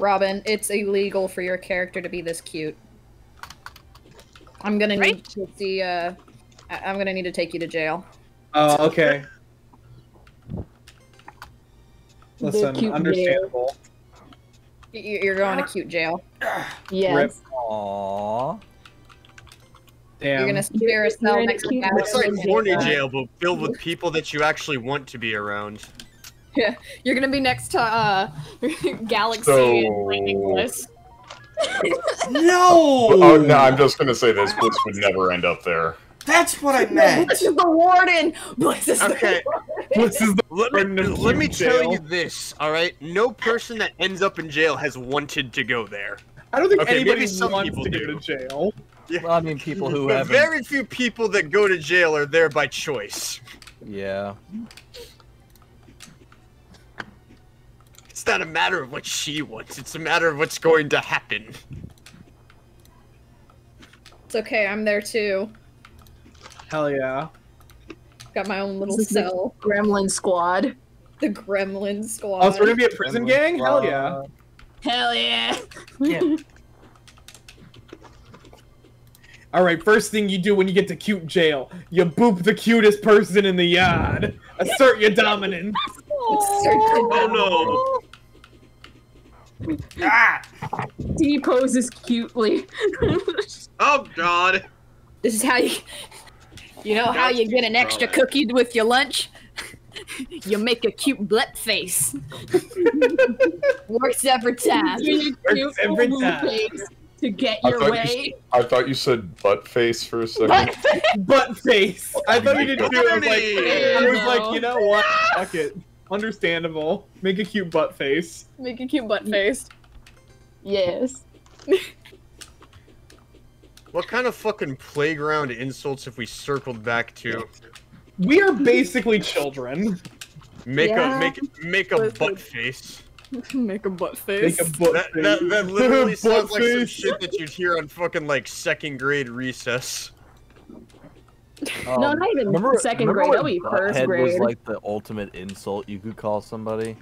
Robin, it's illegal for your character to be this cute. I'm gonna Right? need to see. Uh, I- I'm gonna need to take you to jail. Oh, okay. Listen, understandable. Y- You're going to cute jail. Yes. Rip. Aww. Damn. You're gonna share a cell next to. It's like Yeah. horny jail, but filled with people that you actually want to be around. You're gonna be next to uh, Galaxy So- and Lightning Bliss. No! Oh no, I'm just gonna say this. Bliss would never end up there. That's what I meant. Bliss is the warden. Bliss is Okay. the This is the Let me, Warden let me tell you this, alright? No person that ends up in jail has wanted to go there. I don't think Okay, anybody maybe some wants people to do. go to jail. Well, I mean, people who haven't. very few people that go to jail are there by choice. Yeah. It's not a matter of what she wants, it's a matter of what's going to happen. It's okay. I'm there too. Hell yeah. Got my own little This is the- cell. Gremlin Squad. The Gremlin Squad. Oh, so we're gonna be a prison gang? Hell yeah. Hell yeah. Yeah. All right, first thing you do when you get to cute jail, you boop the cutest person in the yard. Assert your dominance. Oh Ah! He poses cutely. Oh god! This is how you. You know how you get an extra cookie with your lunch? you make a cute butt face. Works every time. Cute Works every time. face to get your thought way. you, I thought you said butt face for a second. Butt face. I thought you didn't do it. I was like, Funny. I was like, you know what? Fuck it. Understandable. Make a cute butt face. Make a cute butt face. Yes. What kind of fucking playground insults have we circled back to? We are basically children. Make Yeah. a make make a Listen. butt face. Make a butt Make face. a butt That, face. that, that literally sounds like some shit that you'd hear on fucking like second grade recess. no, um, not even remember, second remember grade. when That'll be first butthead grade. was like the ultimate insult you could call somebody.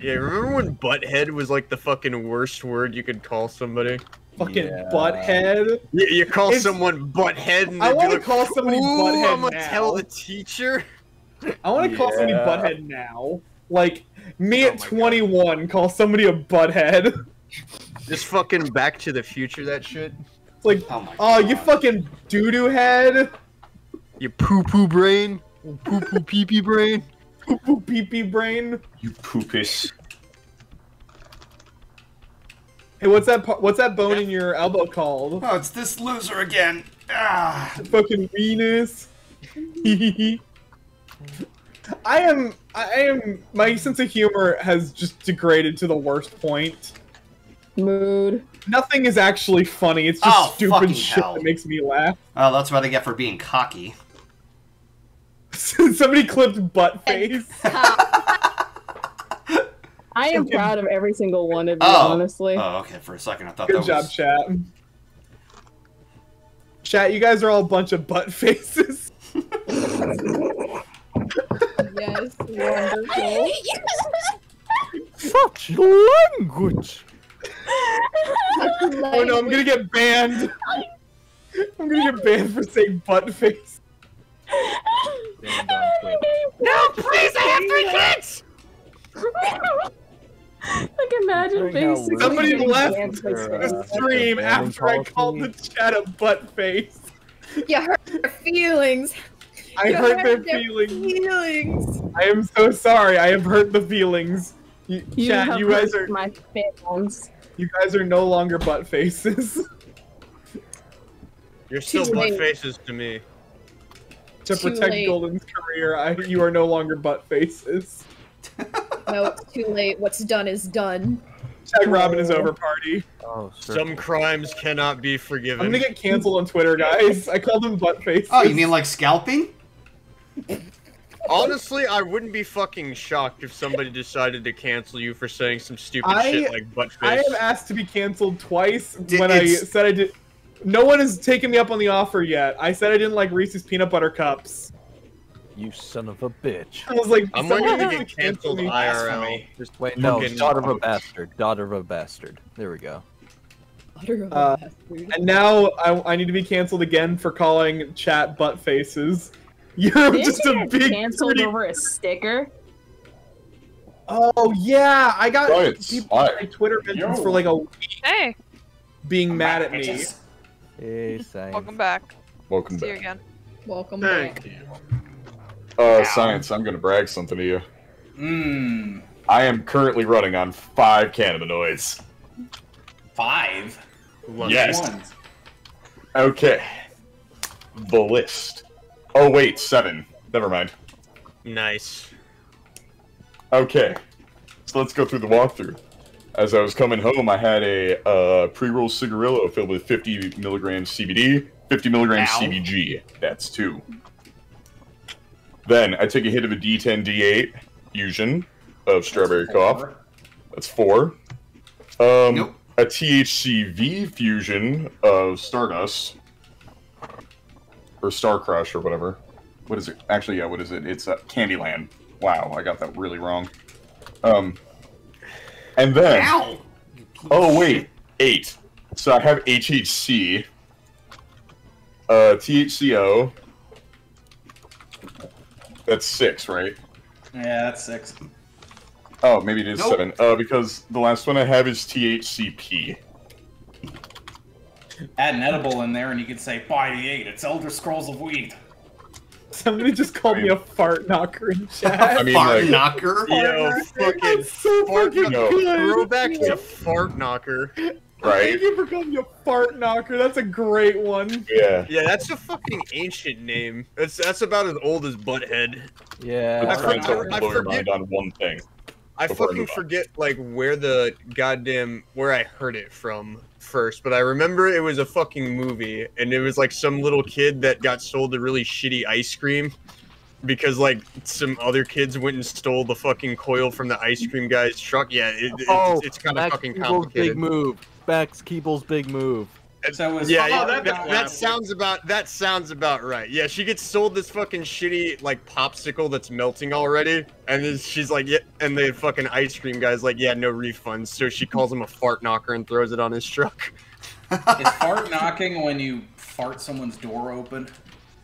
Yeah, remember when butthead was like the fucking worst word you could call somebody? Fucking Yeah. butthead. You, you call It's- someone butthead and I want to like, call somebody Ooh, butthead I'm gonna now. tell the teacher. I want to call somebody butthead now. Like me Oh at my God. 21, call somebody a butthead. Just fucking Back to the Future that shit. It's like, Oh oh, you fucking doo doo head, You poo poo brain. Poo poo pee pee brain. poo poo pee pee brain. You poopus. Hey, what's that? pa- What's that bone in your elbow called? Oh, it's this loser again. Ah. Fucking Venus. I am. I am. My sense of humor has just degraded to the worst point. Mood. Nothing is actually funny. It's just Oh, stupid fucking shit hell. that makes me laugh. Oh, that's what I get for being cocky. Somebody clipped butt face. I am proud of every single one of you, Oh. honestly. Oh, okay. For a second, I thought Good that job, was. chat. Chat, you guys are all a bunch of butt faces. Yes, wonderful. Such language. Oh no, I'm gonna get banned. I'm gonna get banned for saying butt face. No, please, I have three kids. like imagine Wondering how basically. Somebody getting left the stream banning after I called the chat a butt face. You hurt their feelings. I You hurt their their feelings. Feelings. I am so sorry. I have hurt the feelings. You, You chat, have you guys hurt are my feelings. You guys are no longer butt faces. You're still Too butt late. faces to me. to Too protect late. Golden's career, I, you are no longer butt faces. No, it's too late. What's done is done. Tag Robin is over party. Oh, sure. Some crimes cannot be forgiven. I'm gonna get canceled on Twitter, guys. I called them butt faces. Oh, you mean like scalping? Honestly, I wouldn't be fucking shocked if somebody decided to cancel you for saying some stupid I- shit like butt I have asked to be canceled twice Di- when I said I did. No one has taken me up on the offer yet. I said I didn't like Reese's peanut butter cups. You son of a bitch. I was like, I'm someone waiting to needs get canceled me. IRL. Just Wait, no, fucking- daughter of a bastard. Daughter of a bastard. There we go. Utter of a Uh, bastard. And now I, I need to be canceled again for calling chat butt faces. You're Didn't just you a get big. canceled pretty- over a sticker. Oh yeah, I got Science. people Hi. on my Twitter mentions Yo. for like a week Hey, being mad at me. Bitches. Hey, science. welcome back. Welcome See you again. Welcome Thank back. you. Uh, science. I'm gonna brag something to you. Mmm. I am currently running on five cannabinoids. Five. Lucky. Yes. Ones. Okay. The list. Oh wait, seven. Never mind. Nice. Okay. So let's go through the walkthrough. As I was coming home, I had a uh, pre-roll cigarillo filled with 50 milligrams CBD, 50 milligrams Ow. CBG. That's two. Then I take a hit of a D10 D8 fusion of strawberry cough. That's four. Um, Nope. a THCV fusion of Stardust or Star Crush or whatever. What is it? Actually, yeah. What is it? It's uh, Candyland. Wow, I got that really wrong. Um, and then Ow! oh wait, eight. So I have HHC, uh, THCO. That's six, right? Yeah, that's six. Oh, maybe it is Nope. seven. Uh, because the last one I have is THCP. Add an edible in there, and you can say, "Buy the eight. It's Elder Scrolls of Weed." Somebody just called me a fart knocker in chat. I mean, Fart like- knocker. Yo, fucking so fart fucking No. good. throwback to fart knocker. Right? Thank you for calling me a fart knocker. That's a great one. Yeah. Yeah, that's a fucking ancient name. That's that's about as old as Butthead. Yeah. Let's I try and forget- I forget- on one thing. I fucking forget like where the goddamn where I heard it from first, but I remember it was a fucking movie and it was like some little kid that got sold a really shitty ice cream because like some other kids went and stole the fucking coil from the ice cream guy's truck. Yeah, it, it's, Oh, it's kind of fucking complicated. big move. Max Keeble's big move. So it was Yeah, Oh, yeah that- that, that sounds about that sounds about right. Yeah, she gets sold this fucking shitty like popsicle that's melting already, and then she's like, yeah, and the fucking ice cream guy's like, yeah, no refunds. So she calls him a fart knocker and throws it on his truck. Is fart knocking when you fart someone's door open?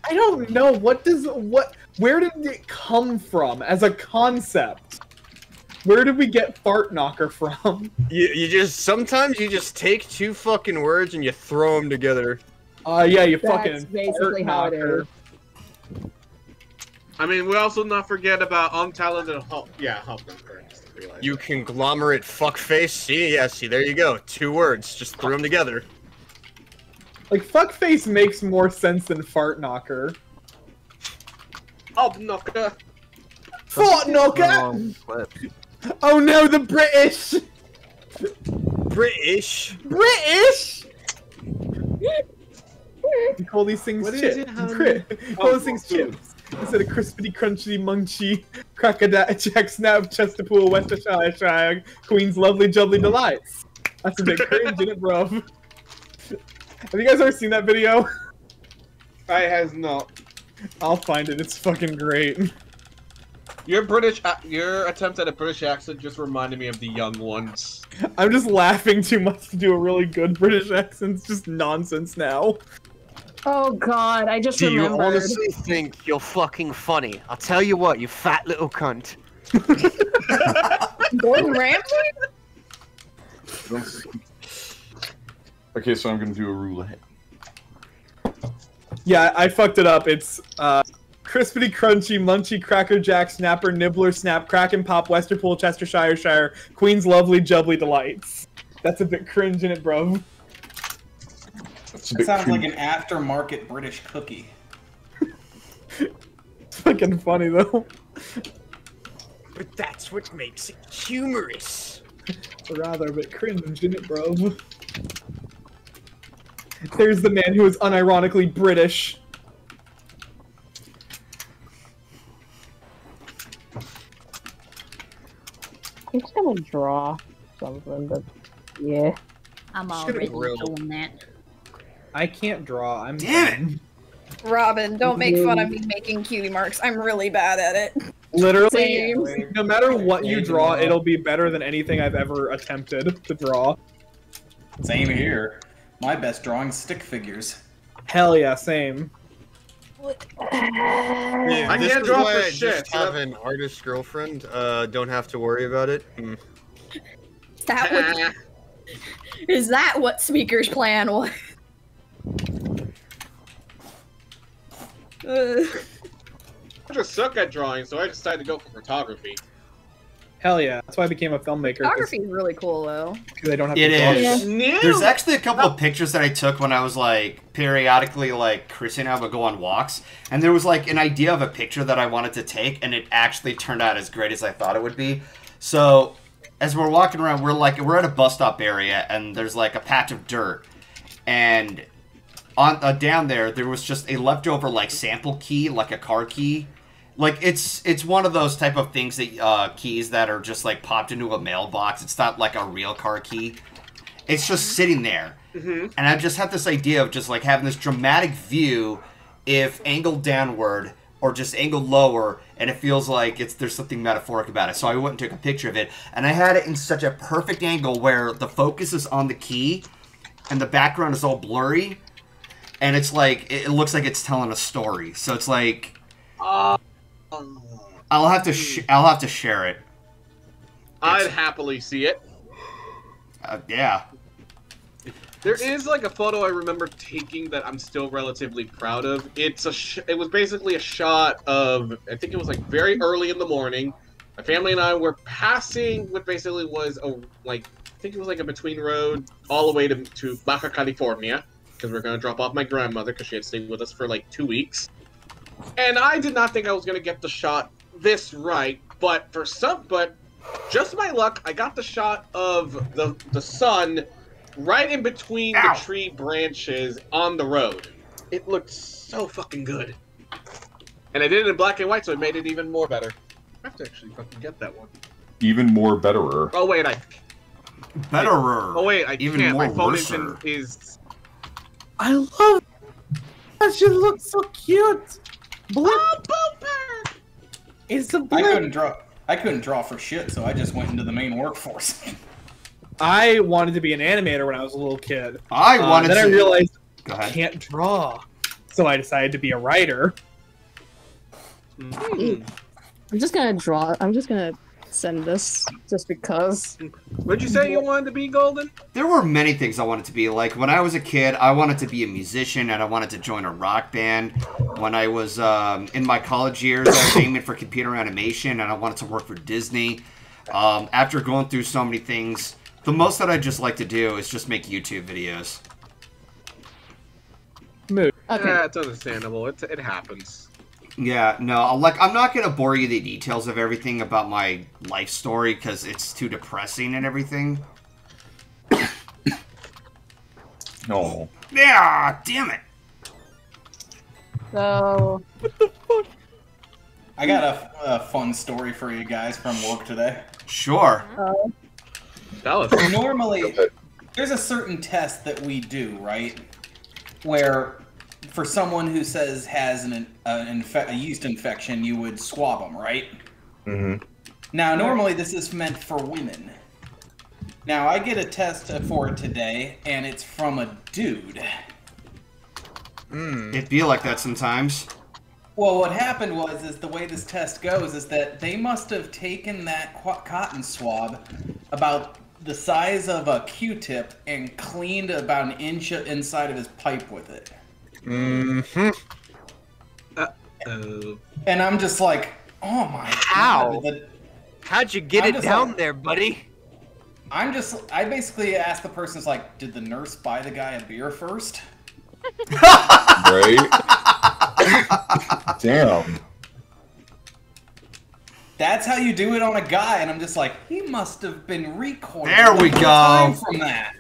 I don't know what does what where did it come from as a concept? Where did we get fart knocker from? You, you just sometimes you just take two fucking words and you throw them together. Uh yeah, you That's fucking basically fart how it knocker. is. I mean, we also not forget about untalented Hulk. Yeah, Hulk. You conglomerate fuckface. See, yeah, see, there you go. Two words, just throw them together. Like fuckface makes more sense than fart knocker. Up knocker. Fart knocker! Wrong clip. Oh no, the British! British. British! You call these things What is chips. it. Cri- you call these things oh, oh, chips. Instead of crispity, crunchy, munchy, crackadat, jack snap, Chesterpool, Worcestershire, Shire, Queen's lovely, jubbly delights. That's a bit cringe, isn't it, bro. Have you guys ever seen that video? I has not. I'll find it. It's fucking great. Your British, your attempt at a British accent just reminded me of the young ones. I'm just laughing too much to do a really good British accent. It's just nonsense now. Oh god, I just Do you honestly think you're fucking funny? I'll tell you what, you fat little cunt. Gordon Ramsay? Okay, so I'm gonna do a roulette. Yeah, I fucked it up. It's uh, crispity, crunchy, munchy, cracker jack, snapper, nibbler, snap, crack and pop, Westerpool, Chestershire, Shire, Queen's lovely, jubbly delights. That's a bit cringe in it, bro. That sounds too- like an aftermarket British cookie. It's fucking funny though. But that's what makes it humorous. Rather a bit cringe in it, bro. There's the man who is unironically British. I'm just gonna draw something, but yeah. I'm Should've already doing that. I can't draw. I'm Damn Robin, don't make fun of me making cutie marks. I'm really bad at it. Literally, Same. no matter what you draw, it'll be better than anything I've ever attempted to draw. Same here. My best drawing stick figures. Hell yeah, same. I this can't is draw why for I shit. Just have an artist girlfriend. Uh, don't have to worry about it. Is that what, is that what Speaker's plan was? Uh, I just suck at drawing, so I decided to go for photography. Hell yeah. That's why I became a filmmaker. photography is really cool though. Because I don't have It to draw. is. No. There's actually a couple of pictures that I took when I was like periodically like Chrissy and I would go on walks, and there was like an idea of a picture that I wanted to take, and it actually turned out as great as I thought it would be. So as we're walking around, we're like we're at a bus stop area, and there's like a patch of dirt, and on uh, down there there was just a leftover like sample key, like a car key. Like it's it's one of those type of things that uh, keys that are just like popped into a mailbox. It's not like a real car key. It's just mm-hmm. sitting there. Mm-hmm. And I just had this idea of just like having this dramatic view if angled downward or just angled lower and it feels like it's there's something metaphoric about it. So I went and took a picture of it and I had it in such a perfect angle where the focus is on the key and the background is all blurry and it's like it it looks like it's telling a story. So it's like ah. I'll have to sh- I'll have to share it. I'd happily see it. Uh, yeah. There is like a photo I remember taking that I'm still relatively proud of. It's a sh- it was basically a shot of I think it was like very early in the morning. My family and I were passing what basically was a like I think it was like a between road all the way to to Baja California because we are gonna drop off my grandmother because she had stayed with us for like two weeks. And I did not think I was gonna get the shot this right, but for some, but just my luck, I got the shot of the the sun right in between Ow. the tree branches on the road. It looked so fucking good. And I did it in black and white, so it made it even more better. I have to actually fucking get that one. Even more betterer. Oh wait, I. Betterer. Oh wait, I Even can't. more My phone is, in, worser. is. I love that. She looks so cute. Blip. It's a I blip. couldn't draw. I couldn't draw for shit, so I just went into the main workforce. I wanted to be an animator when I was a little kid. I Uh, wanted then to I realized Go I can't draw, so I decided to be a writer. Hmm. I'm just gonna draw. I'm just gonna send this just because. What'd you say you wanted to be, Golden? There were many things I wanted to be. Like when I was a kid, I wanted to be a musician and I wanted to join a rock band. When I was um, in my college years, I was aiming for computer animation and I wanted to work for Disney. Um, after going through so many things, the most that I just like to do is just make YouTube videos. Mood. Okay. Yeah, it's understandable. It, it happens. Yeah, no, uh, like I'm not gonna bore you the details of everything about my life story because it's too depressing and everything. No. Yeah, damn it. So What the fuck? I got a, a fun story for you guys from work today. Sure. Oh. Tell us. Normally, there's a certain test that we do, right? Where for someone who says has an, an infe- a yeast infection, you would swab them, right? Mm-hmm. Now, normally this is meant for women. Now, I get a test for it today, and it's from a dude. Hmm. It feel like that sometimes. Well, what happened was, is the way this test goes is that they must have taken that qu- cotton swab about the size of a Q-tip and cleaned about an inch inside of his pipe with it. Mm-hmm. Oh. And I'm just like, oh my How? god. the- How'd you get I'm it down like- there, buddy? I'm just, I basically asked the person, it's like, did the nurse buy the guy a beer first? Right? Damn. That's how you do it on a guy, and I'm just like, he must have been recording. There we the go. From that.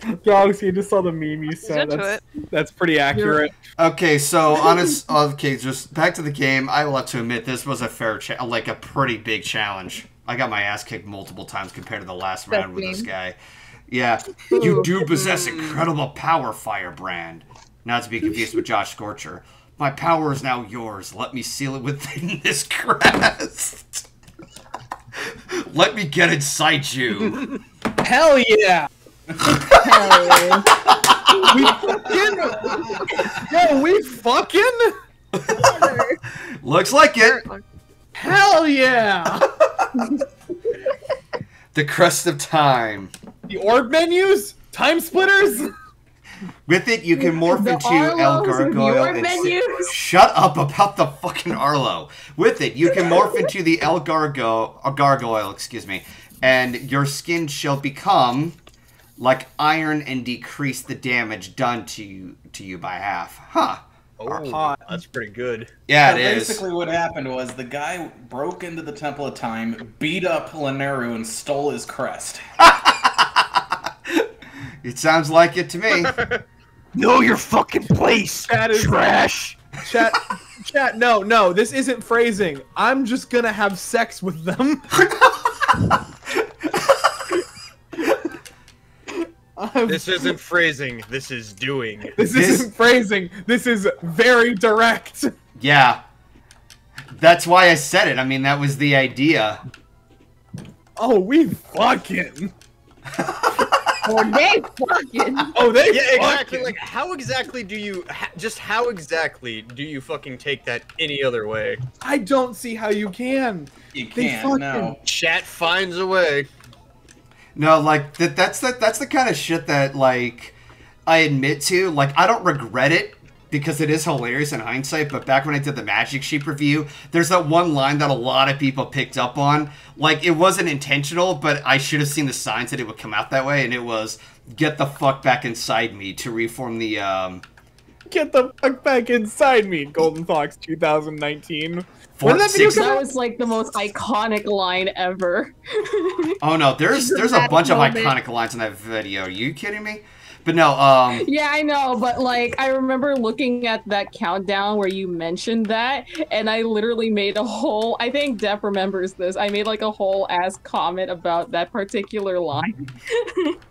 Dogs, you just saw the meme you sent. That's, that's pretty accurate. Okay, so honest. Okay, just back to the game. I will have to admit this was a fair, cha- like a pretty big challenge. I got my ass kicked multiple times compared to the last round with this guy. Yeah, you do possess incredible power, Firebrand. Not to be confused with Josh Scorcher. My power is now yours. Let me seal it within this crest. Let me get inside you. Hell yeah! Hell. We fucking. Yo, we fucking. Looks like it. Hell yeah! The crest of time. The orb menus, time splitters. With it, you can morph The into El Arlos and Gargoyle. and menus. Shut up about the fucking Arlo. With it, you can morph into the El Gargo, uh, Gargoyle, excuse me, and your skin shall become like iron and decrease the damage done to you to you by half. Huh? Oh, that's pretty good. Yeah, So it is. basically, what happened was the guy broke into the Temple of Time, beat up Laneru, and stole his crest. It sounds like it to me. Know your fucking place, That is trash. Chat, chat. No, no, this isn't phrasing. I'm just gonna have sex with them. I'm- This isn't phrasing. This is doing. this this- isn't phrasing. This is very direct. yeah. That's why I said it. I mean, that was the idea. Oh, we fucking. Or oh, they fucking. Oh, they Yeah, exactly. Like, how exactly do you, just how exactly do you fucking take that any other way? I don't see how you can. You can't, no. Chat finds a way. No, like that. That's the that's the kind of shit that like I admit to. Like I don't regret it because it is hilarious in hindsight. But back when I did the Magic Sheep review, there's that one line that a lot of people picked up on. Like it wasn't intentional, but I should have seen the signs that it would come out that way, and it was "Get the fuck back inside me" to reform the. um Get the fuck back inside me, Golden Fox 2019. Fort When that video Six- That was like the most iconic line ever. Oh no, there's there's a Dramatic bunch of iconic lines in that video. Are you kidding me? But no, um, Yeah, I know, but like I remember looking at that countdown where you mentioned that, and I literally made a whole. I think Depp remembers this. I made like a whole ass comment about that particular line.